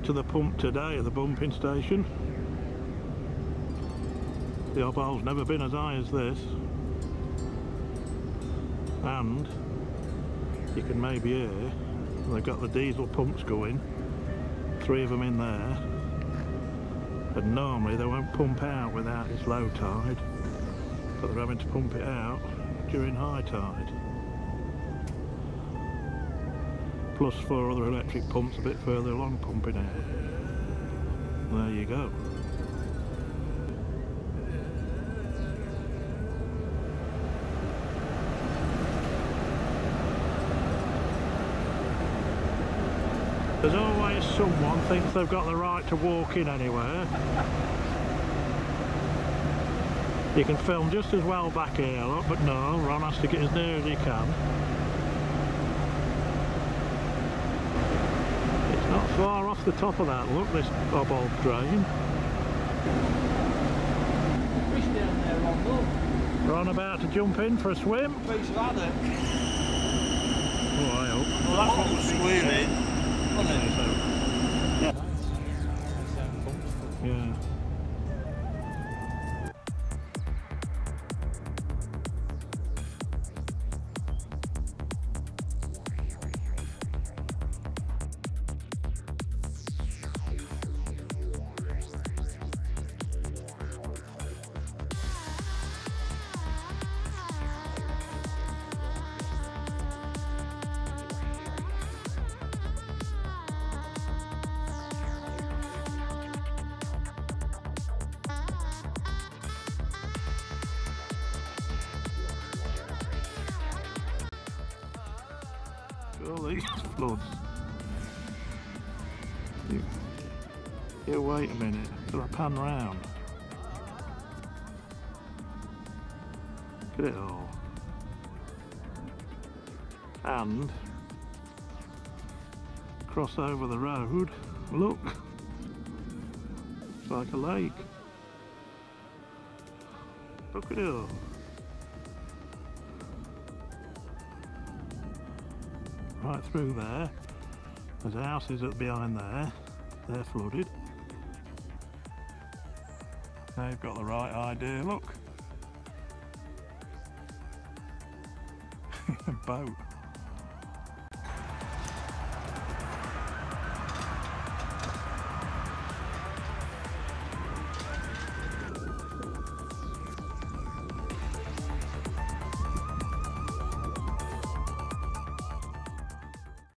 to the pump today at the pumping station. The Hobhole's never been as high as this. And you can maybe hear they've got the diesel pumps going, three of them in there. And normally they won't pump out without it's low tide, but they're having to pump it out during high tide. Plus four other electric pumps a bit further along pumping out. There you go. There's always someone thinks they've got the right to walk in anywhere. You can film just as well back here, look, but no, Ron has to get as near as he can. It's not far off the top of that, look, this Hobhole drain. Fish down there on look. Ron about to jump in for a swim. Piece of haddock. Oh, I oh, hope. Well, that's what was squealing. Wasn't? Yeah. These floods. You, you wait a minute, till I pan round. Look at it all. And cross over the road, look, it's like a lake. Look at it all. Right through there. There's houses up behind there. They're flooded. They've got the right idea, look. A boat.